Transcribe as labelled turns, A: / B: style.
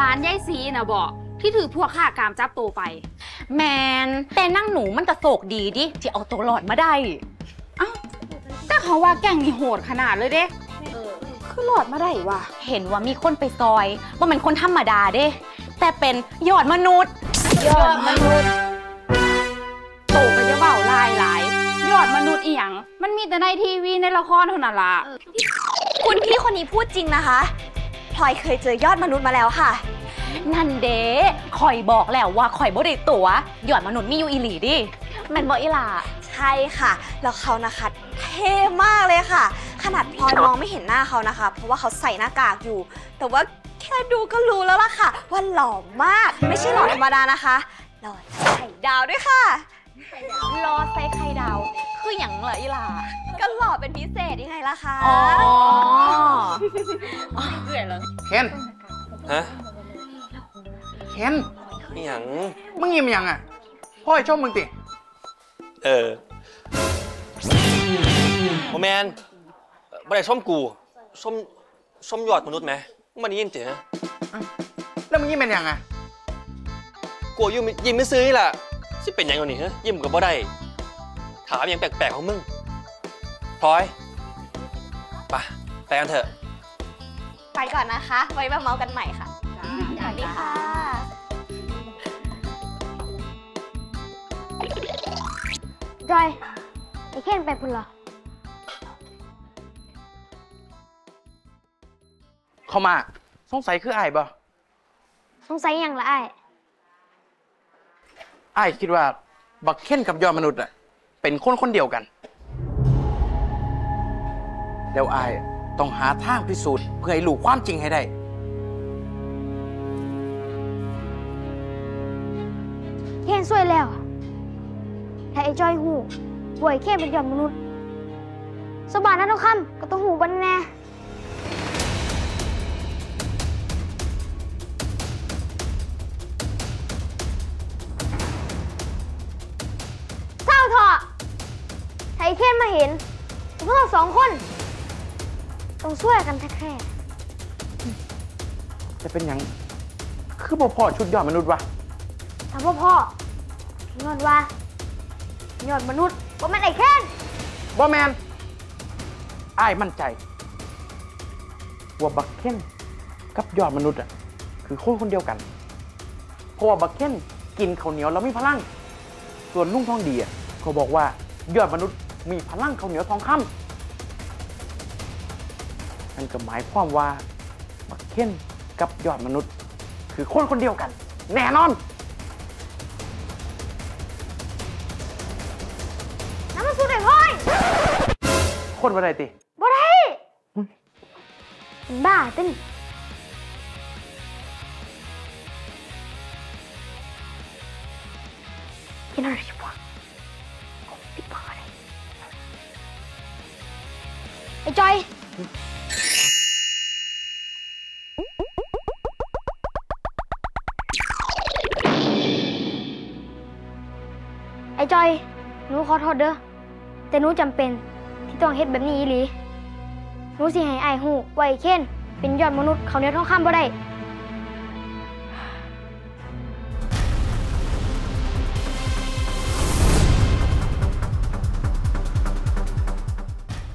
A: ร้านยายซีนะบอกที่ถือพวกข้ากามจับโตไป
B: แมนแต่นั่งหนูมันกระโศกดีดิที่เอาตัวรอดมาได้
A: แต่เขาว่าแก่งนี่โหดขนาดเลยเด้คือหลอดมาได้วะ
B: เห็นว่ามีคนไปซอยว่ามันคนธรรมดาเด้ แต่เป็นยอดมนุษย์
A: ยอดมนุษย์โตไปจะเบาลายหลาย ยอดมนุษย์อีหยังมันมีแต่ในทีวีในละครเท่านั้นล่ะ
C: คุณพี่คนนี้พูดจริงนะคะ พลอยเคยเจอยอดมนุษย์มาแล้วค่ะ
B: นั่นเด้คอยบอกแล้วว่าคอยบริตัว ยอดมนุษย์มีอยู่อีหลีดิแมันบอกอีหล่า
C: ใช่ค่ะ แล้วเขานะคะเท่มากเลยค่ะ ขนาดพลอยมองไม่เห็นหน้าเขานะคะ เพราะว่าเขาใส่หน้ากากอยู่ แต่ว่าแค่ดูก็รู้แล้วล่ะค่ะ ว่าหล่อมาก ไม่ใช่หล่อธรรมดานะคะ หล่อไข่ดาวด้วยค่ะ
B: รอใส่ไข่ดาว คืออย่างเหรออีหล่า
C: ก็หล่อเป็นพิเศษยังไงล่ะคะ
B: อ๋อ
D: เคน
E: ฮะ
D: เคน
E: นี่หยัง
D: มึงยิ้มยังอะพ่อไอ้ชมมึงติ
E: เออโมแมนบ่ได้ชมกูชมชมยอดมนุษย์ไหมมึงมันยินเจ๋ฮะ
D: แล้วมึงยิ้มเป็นยังอะ
E: กูยิ้มยิ้มไม่ซื้อนี่แหละสิเป็นหยังอยู่นี่ฮะยิ้มกับบ่ได้ ถามอย่างแปลกๆของมึงพลอยไปไปกันเถอะ
C: ไปก่อนนะคะ ไว้มาเมาส์กันใหม่ค่ะสวัสดีค่ะ
F: จอยไอ้เคนไปพุ่นเหรอ
D: เข้ามา สงสัยคือไอ้ายบ่
F: สงสัยหยังละไอ้าย
D: ไอ้ายคิดว่า บักเคนกับยอดมนุษย์อะ เป็นคนคนเดียวกัน แล้วไอ้ายต้องหาทางพิสูจน์เพื่อให้รู้ความจริงให้ได้
F: เคนช่วยแล้ว ถ้าไอ้จอยหูป่วยเคนเป็นยอดมนุษย์ สบานนั้นทุกคำก็ต้องหูบันแน่เศร้าเถอะ เคนมาเห็นพวกเราสองคน ต้องช่วยกันแท้ๆ
D: จะเป็นหยังคือบ่พอชุดยอดมนุษย์วะ
F: ถามว่าพ่อยอดว่ายอดมนุษย์ว่ามันไอ้แค้น
D: บ่แมนไอ้ายมั่นใจว่าบักเคนกับยอดมนุษย์อะคือคนคนเดียวกันเพราะว่าบักเคนกินข้าวเหนียวแล้วมีพลัง ส่วนลุงทองดีอะเขาบอกว่ายอดมนุษย์ มีพลังข้าวเหนียวทองคำนั่นก็หมายความว่าบักเคนกับยอดมนุษย์ คือคนคนเดียวกัน แน่นอน
F: น้ำมันสุดไอ้พ่อย
D: คนว่าไรติ
F: บ่ได้เป็นบ้าเต้นกินอะไรชิบวะ ไอ้จอยไอ้จอย หนูขอโทษเด้อ แต่หนูจำเป็นที่ต้องเฮ็ดแบบนี้อีหลี หนูสิให้อายฮู้ว่าไอ้เคนเป็นยอดมนุษย์เขาเหนียวทองคำบ่ได้